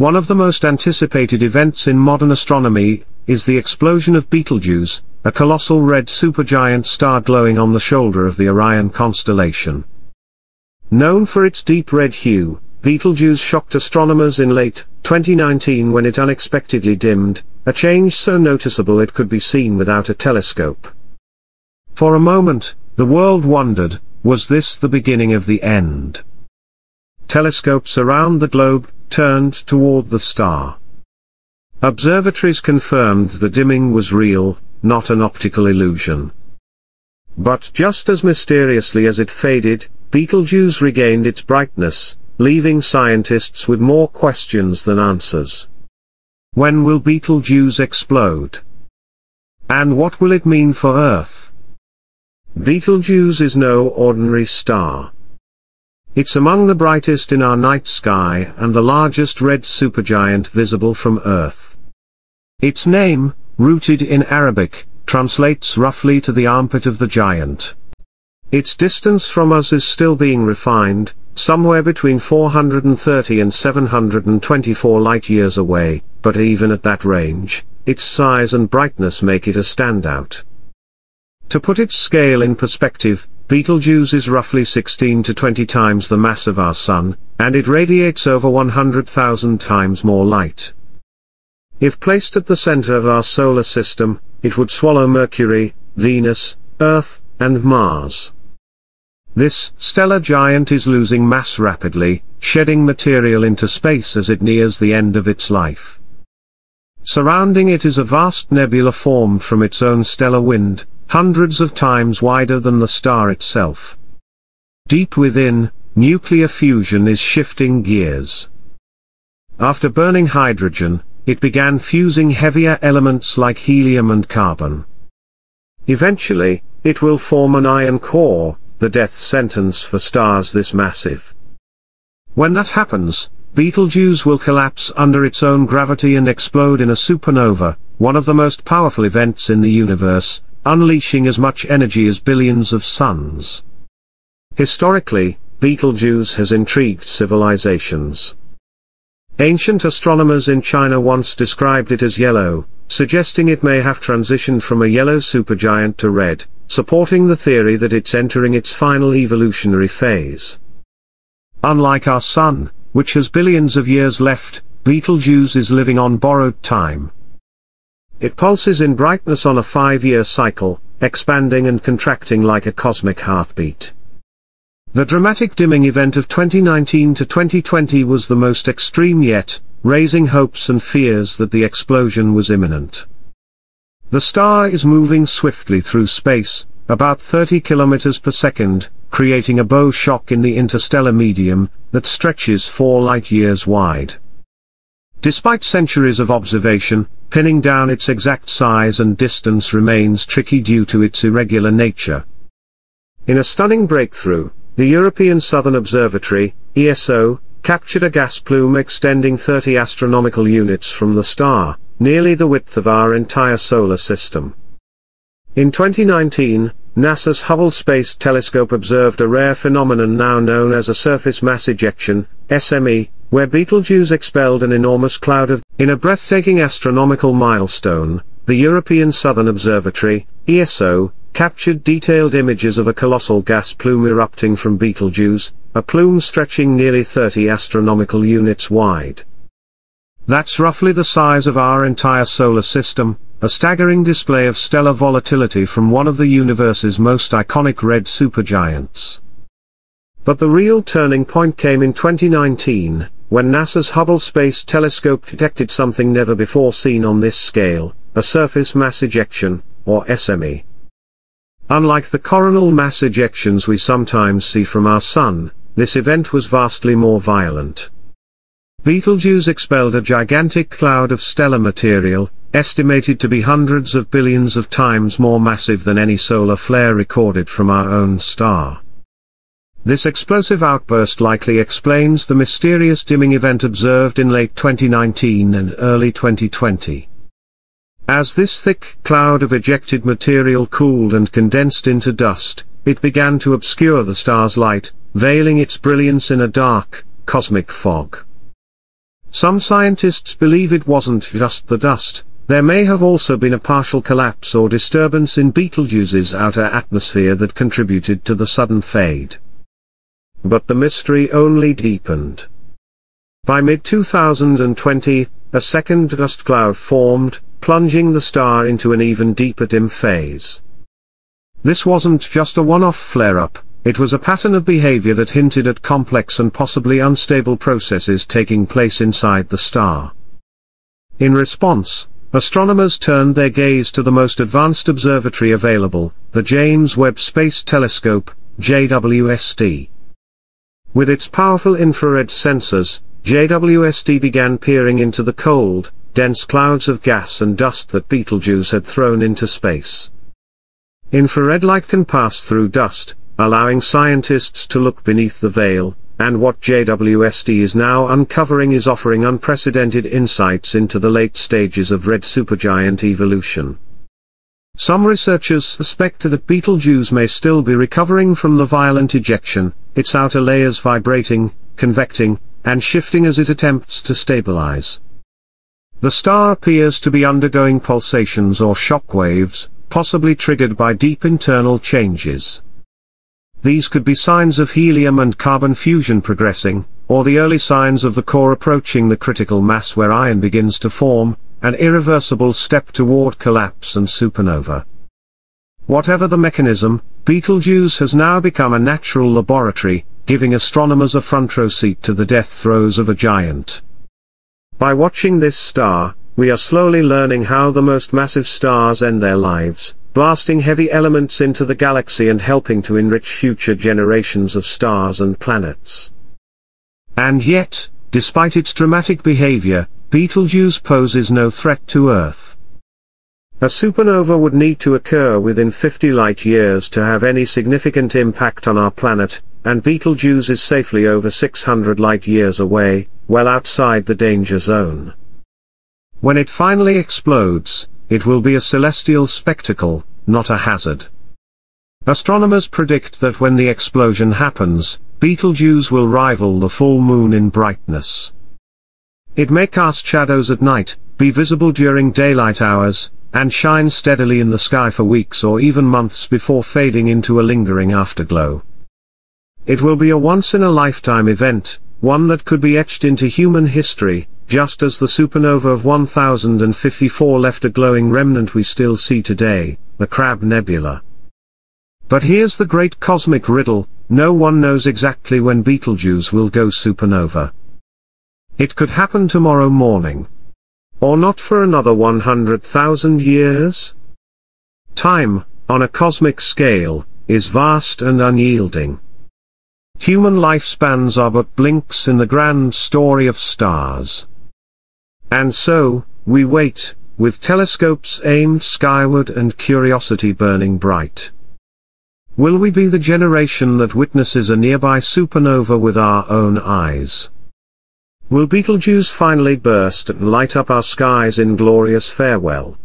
one of the most anticipated events in modern astronomy, is the explosion of Betelgeuse, a colossal red supergiant star glowing on the shoulder of the Orion constellation. Known for its deep red hue, Betelgeuse shocked astronomers in late 2019 when it unexpectedly dimmed, a change so noticeable it could be seen without a telescope. For a moment, the world wondered, was this the beginning of the end? Telescopes around the globe turned toward the star. Observatories confirmed the dimming was real, not an optical illusion. But just as mysteriously as it faded, Betelgeuse regained its brightness, leaving scientists with more questions than answers. When will Betelgeuse explode? And what will it mean for Earth? Betelgeuse is no ordinary star. It's among the brightest in our night sky and the largest red supergiant visible from Earth. Its name, rooted in Arabic, translates roughly to the armpit of the giant. Its distance from us is still being refined, somewhere between 430 and 724 light-years away, but even at that range, its size and brightness make it a standout. To put its scale in perspective, Betelgeuse is roughly 16 to 20 times the mass of our Sun, and it radiates over 100,000 times more light. If placed at the center of our solar system, it would swallow Mercury, Venus, Earth, and Mars. This stellar giant is losing mass rapidly, shedding material into space as it nears the end of its life. Surrounding it is a vast nebula formed from its own stellar wind, hundreds of times wider than the star itself. Deep within, nuclear fusion is shifting gears. After burning hydrogen, it began fusing heavier elements like helium and carbon. Eventually, it will form an iron core, the death sentence for stars this massive. When that happens, Betelgeuse will collapse under its own gravity and explode in a supernova, one of the most powerful events in the universe, unleashing as much energy as billions of suns. Historically, Betelgeuse has intrigued civilizations. Ancient astronomers in China once described it as yellow, suggesting it may have transitioned from a yellow supergiant to red, supporting the theory that it's entering its final evolutionary phase. Unlike our Sun, which has billions of years left, Betelgeuse is living on borrowed time. It pulses in brightness on a five-year cycle, expanding and contracting like a cosmic heartbeat. The dramatic dimming event of 2019 to 2020 was the most extreme yet, raising hopes and fears that the explosion was imminent. The star is moving swiftly through space, about 30 kilometers per second, creating a bow shock in the interstellar medium, that stretches 4 light-years wide. Despite centuries of observation, pinning down its exact size and distance remains tricky due to its irregular nature. In a stunning breakthrough, the European Southern Observatory, ESO, captured a gas plume extending 30 astronomical units from the star, nearly the width of our entire solar system. In 2019, NASA's Hubble Space Telescope observed a rare phenomenon now known as a surface mass ejection, SME, where Betelgeuse expelled an enormous cloud of, in a breathtaking astronomical milestone, the European Southern Observatory, ESO, captured detailed images of a colossal gas plume erupting from Betelgeuse, a plume stretching nearly 30 astronomical units wide. That's roughly the size of our entire solar system, a staggering display of stellar volatility from one of the universe's most iconic red supergiants. But the real turning point came in 2019, when NASA's Hubble Space Telescope detected something never before seen on this scale, a surface mass ejection, or SME. Unlike the coronal mass ejections we sometimes see from our Sun, this event was vastly more violent. Betelgeuse expelled a gigantic cloud of stellar material, estimated to be hundreds of billions of times more massive than any solar flare recorded from our own star. This explosive outburst likely explains the mysterious dimming event observed in late 2019 and early 2020. As this thick cloud of ejected material cooled and condensed into dust, it began to obscure the star's light, veiling its brilliance in a dark, cosmic fog. Some scientists believe it wasn't just the dust, there may have also been a partial collapse or disturbance in Betelgeuse's outer atmosphere that contributed to the sudden fade. But the mystery only deepened. By mid-2020, a second dust cloud formed, plunging the star into an even deeper dim phase. This wasn't just a one-off flare-up, it was a pattern of behavior that hinted at complex and possibly unstable processes taking place inside the star. In response, astronomers turned their gaze to the most advanced observatory available, the James Webb Space Telescope, JWST. With its powerful infrared sensors, JWST began peering into the cold, dense clouds of gas and dust that Betelgeuse had thrown into space. Infrared light can pass through dust, allowing scientists to look beneath the veil, and what JWST is now uncovering is offering unprecedented insights into the late stages of red supergiant evolution. Some researchers suspect that Betelgeuse may still be recovering from the violent ejection, its outer layers vibrating, convecting, and shifting as it attempts to stabilize. The star appears to be undergoing pulsations or shock waves, possibly triggered by deep internal changes. These could be signs of helium and carbon fusion progressing, or the early signs of the core approaching the critical mass where iron begins to form, an irreversible step toward collapse and supernova. Whatever the mechanism, Betelgeuse has now become a natural laboratory, giving astronomers a front row seat to the death throes of a giant. By watching this star, we are slowly learning how the most massive stars end their lives, blasting heavy elements into the galaxy and helping to enrich future generations of stars and planets. And yet, despite its dramatic behavior, Betelgeuse poses no threat to Earth. A supernova would need to occur within 50 light-years to have any significant impact on our planet, and Betelgeuse is safely over 600 light-years away, well outside the danger zone. When it finally explodes, it will be a celestial spectacle, not a hazard. Astronomers predict that when the explosion happens, Betelgeuse will rival the full moon in brightness. It may cast shadows at night, be visible during daylight hours, and shine steadily in the sky for weeks or even months before fading into a lingering afterglow. It will be a once-in-a-lifetime event, one that could be etched into human history, just as the supernova of 1054 left a glowing remnant we still see today, the Crab Nebula. But here's the great cosmic riddle, no one knows exactly when Betelgeuse will go supernova. It could happen tomorrow morning. Or not for another 100,000 years? Time, on a cosmic scale, is vast and unyielding. Human lifespans are but blinks in the grand story of stars. And so, we wait, with telescopes aimed skyward and curiosity burning bright. Will we be the generation that witnesses a nearby supernova with our own eyes? Will Betelgeuse finally burst and light up our skies in glorious farewell?